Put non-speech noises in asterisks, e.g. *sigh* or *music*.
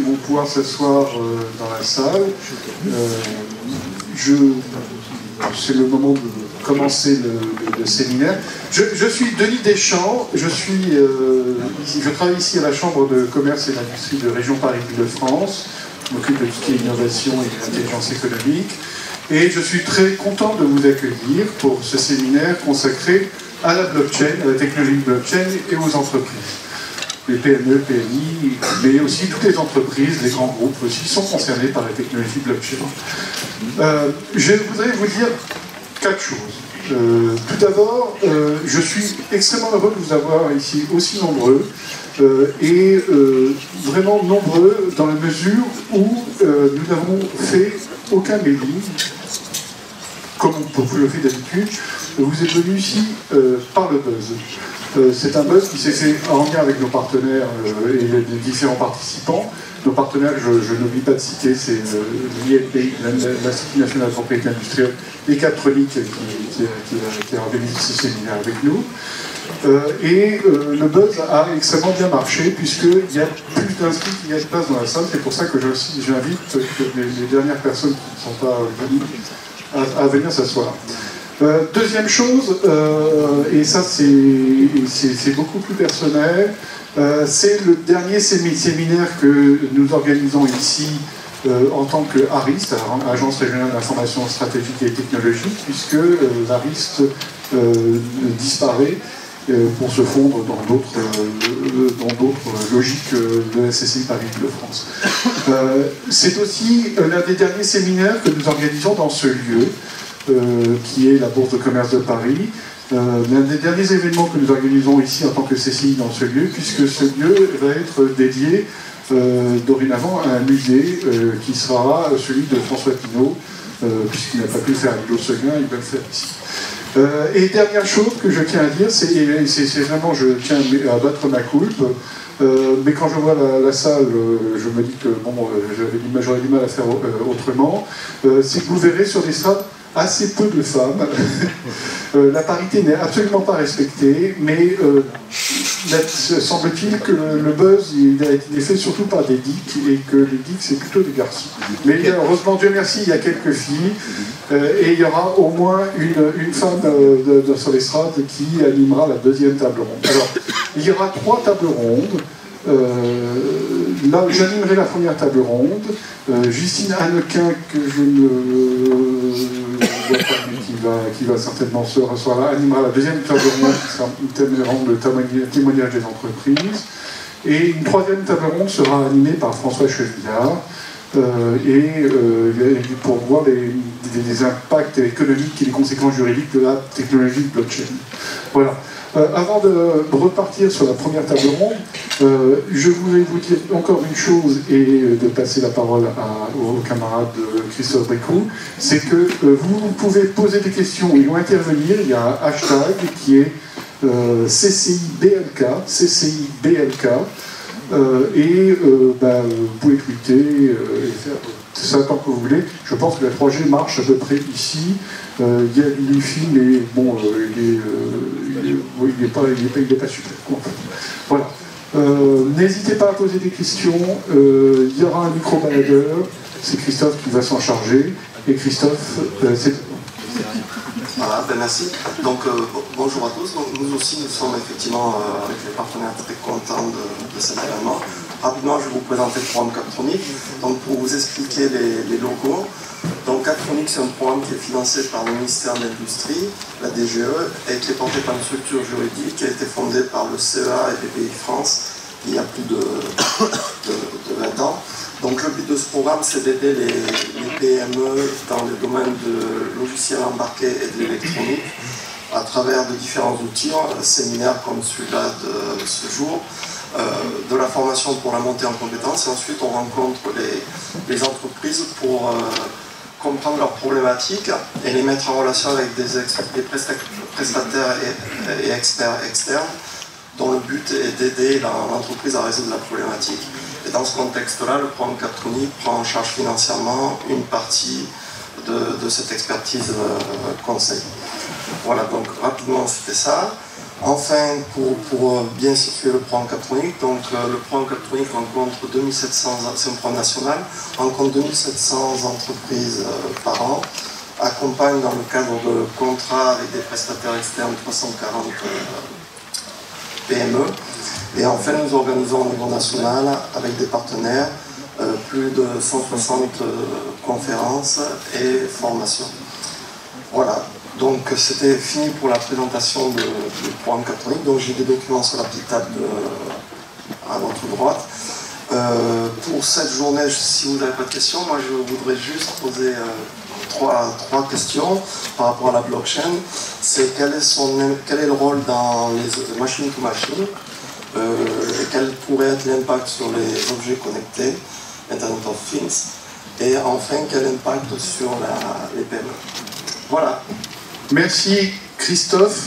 qui vont pouvoir s'asseoir euh, dans la salle. Euh, c'est le moment de commencer le, séminaire. Je, suis Denis Deschamps, je, suis, euh, je travaille ici à la Chambre de commerce et d'industrie de région Paris-Île-de-France. Je m'occupe de tout ce qui est innovation et intelligence économique. Et je suis très content de vous accueillir pour ce séminaire consacré à la blockchain, à la technologie blockchain et aux entreprises. Les PME, PMI, mais aussi toutes les entreprises, les grands groupes aussi sont concernés par la technologie blockchain. Euh, je voudrais vous dire quatre choses. Euh, tout d'abord, euh, je suis extrêmement heureux de vous avoir ici aussi nombreux et vraiment nombreux dans la mesure où nous n'avons fait aucun mailing, comme vous le faites d'habitude, vous êtes venu ici par le buzz. c'est un buzz qui s'est fait en lien avec nos partenaires et les différents participants. Nos partenaires, je, n'oublie pas de citer, c'est l'INPI, l'Institut national de propriété industrielle, et Catronic qui, qui, a organisé ce séminaire avec nous. Euh, et euh, le buzz a extrêmement bien marché puisqu'il y a plus d'inscrits qu'il y a de place dans la salle. C'est pour ça que j'invite les, dernières personnes qui ne sont pas venues à, venir s'asseoir. Euh, deuxième chose, et ça c'est beaucoup plus personnel, euh, c'est le dernier séminaire que nous organisons ici euh, en tant que ARIST, Agence régionale d'information stratégique et technologique, puisque euh, l'ARIST disparaît pour se fondre dans d'autres logiques de la CCI Paris-de-France. c'est aussi l'un des derniers séminaires que nous organisons dans ce lieu, qui est la Bourse de commerce de Paris, euh, l'un des derniers événements que nous organisons ici en tant que CCI dans ce lieu, puisque ce lieu va être dédié euh, dorénavant à un musée euh, qui sera celui de François Pinault, puisqu'il n'a pas pu faire avec Seguin, il va le faire ici. et dernière chose que je tiens à dire, c'est vraiment, je tiens à battre ma coulpe, mais quand je vois la, salle, je me dis que bon, j'aurais du mal à faire autrement, c'est que vous verrez sur les strates assez peu de femmes. *laughs* Euh, la parité n'est absolument pas respectée, mais euh, semble-t-il que le, buzz il a été fait surtout par des geeks et que les geeks c'est plutôt des garçons. Mais heureusement, Dieu merci, il y a quelques filles euh, et il y aura au moins une, femme de, sur l'estrade qui animera la deuxième table ronde. Alors, il y aura trois tables rondes. Là, j'animerai la première table ronde. Justine Hannequin, que je ne qui va, qui va certainement se là, animera la deuxième table ronde qui sera une ronde de témoignage des entreprises. Et une troisième table ronde sera animée par François Chevillard. Euh, et, euh, pour voir les, impacts économiques et les conséquences juridiques de la technologie blockchain. Voilà. Euh, avant de repartir sur la première table ronde, je voulais vous dire encore une chose et de passer la parole au, camarade Christophe Bricou, c'est que vous pouvez poser des questions ou intervenir. Il y a un hashtag qui est CCIBLK, CCIBLK, et ben, vous pouvez tweeter et faire ça tant que vous voulez. Je pense que la 3G marche à peu près ici. Euh, il y a du wifi, mais bon, euh, il n'est pas, pas, super. Voilà. Euh, n'hésitez pas à poser des questions. il y aura un micro-baladeur. C'est Christophe qui va s'en charger. Et Christophe, c'est. Voilà, ben merci. Donc bonjour à tous. nous aussi, nous sommes effectivement avec les partenaires très contents de, de cet événement. Rapidement, je vais vous présenter le programme Captronic. Donc, pour vous expliquer les, locaux, donc Captronic, c'est un programme qui est financé par le ministère de l'Industrie, la DGE, et qui est porté par une structure juridique qui a été fondée par le CEA et BPI France il y a plus de, 20 ans. Donc, le but de ce programme, c'est d'aider les, les, PME dans le domaine de logiciels embarqués et de l'électronique à travers de différents outils, un séminaire comme celui-là de ce jour, euh, de la formation pour la montée en compétences et ensuite on rencontre les, entreprises pour euh, comprendre leurs problématiques et les mettre en relation avec des, prestataires et, experts externes dont le but est d'aider l'entreprise à résoudre la problématique. Et dans ce contexte-là, le programme Captronic prend en charge financièrement une partie de, cette expertise euh, conseil. Voilà, donc rapidement c'était ça. Enfin, pour, bien situer le programme captronique, donc le programme captronique rencontre 2700, c'est un national, rencontre 2700 entreprises par an, accompagne dans le cadre de contrats avec des prestataires externes 340 PME. Et enfin, nous organisons au niveau national, avec des partenaires, euh, plus de 160 euh, conférences et formations. Voilà, donc c'était fini pour la présentation du programme catholique. Donc j'ai des documents sur la petite table à votre droite. Euh, pour cette journée, si vous n'avez pas de questions, moi je voudrais juste poser trois, trois, questions par rapport à la blockchain. C'est quel, est le rôle dans les machines to machine euh, quel pourrait être l'impact sur les objets connectés, Internet of Things, et enfin quel impact sur la, les PME. Voilà. Merci Christophe.